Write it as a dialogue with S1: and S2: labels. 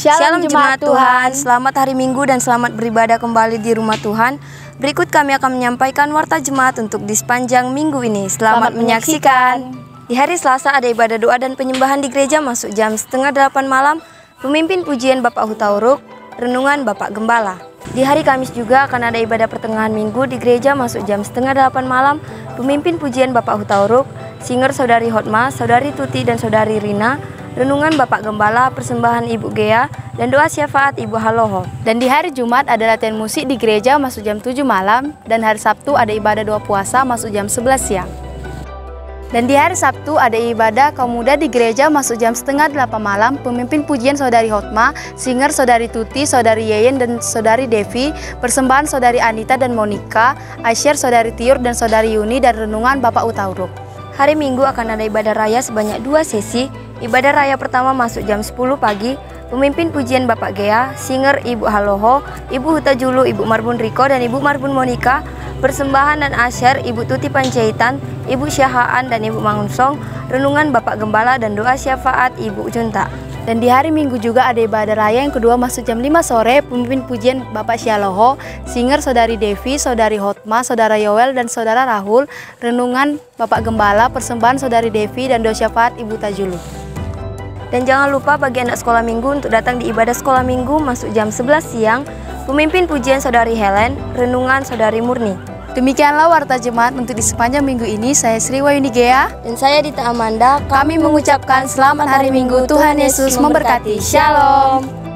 S1: Shalom Jemaat Tuhan, selamat hari Minggu dan selamat beribadah kembali di rumah Tuhan. Berikut kami akan menyampaikan warta jemaat untuk di sepanjang minggu ini. Selamat,
S2: Selamat
S1: menyaksikan. Di hari Selasa ada ibadah doa dan penyembahan di gereja masuk jam setengah delapan malam. Pemimpin pujian Bapak Hutauruk, renungan Bapak Gembala. Di hari Kamis juga akan ada ibadah pertengahan minggu di gereja masuk jam setengah delapan malam. Pemimpin pujian Bapak Hutauruk, singer Saudari Hotma, Saudari Tuti dan Saudari Rina, renungan Bapak Gembala, persembahan Ibu Gea, dan doa syafaat Ibu Haloho.
S2: Dan di hari Jumat ada latihan musik di gereja masuk jam 7 malam dan hari Sabtu ada ibadah doa puasa masuk jam 11 siang. Dan di hari Sabtu ada ibadah kaum muda di gereja masuk jam setengah delapan malam. Pemimpin pujian Saudari Hotma, singer Saudari Tuti, Saudari Yeyen dan Saudari Devi, persembahan Saudari Anita dan Monica, Aisyar Saudari Tiur dan Saudari Yuni dan renungan Bapak Utauruk.
S1: Hari Minggu akan ada ibadah raya sebanyak dua sesi. Ibadah raya pertama masuk jam 10 pagi. Pemimpin pujian Bapak Gea, singer Ibu Haloho, Ibu Huta Julu, Ibu Marbun Riko, dan Ibu Marbun Monica. Persembahan dan asyar Ibu Tuti Panjaitan, Ibu Syahaan dan Ibu Mangunsong. Renungan Bapak Gembala dan doa syafaat Ibu Junta.
S2: Dan di hari Minggu juga ada ibadah raya yang kedua masuk jam 5 sore, pemimpin pujian Bapak Syaloho, singer Saudari Devi, Saudari Hotma, Saudara Yoel, dan Saudara Rahul, renungan Bapak Gembala, persembahan Saudari Devi, dan doa syafaat Ibu Tajulu.
S1: Dan jangan lupa bagi anak sekolah minggu untuk datang di ibadah sekolah minggu masuk jam 11 siang. Pemimpin pujian Saudari Helen, renungan Saudari Murni.
S2: Demikianlah warta jemaat untuk di sepanjang minggu ini. Saya Sri Wayuni Gea.
S1: Dan saya Dita Amanda,
S2: Kami mengucapkan selamat hari Minggu. Tuhan Yesus memberkati. Shalom.